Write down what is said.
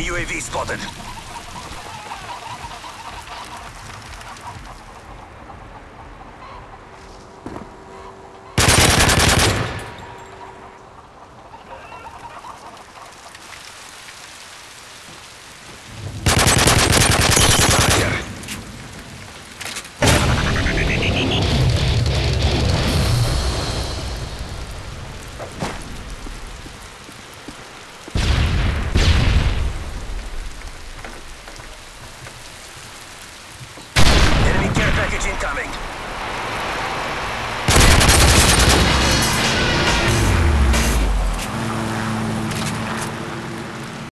UAV spotted.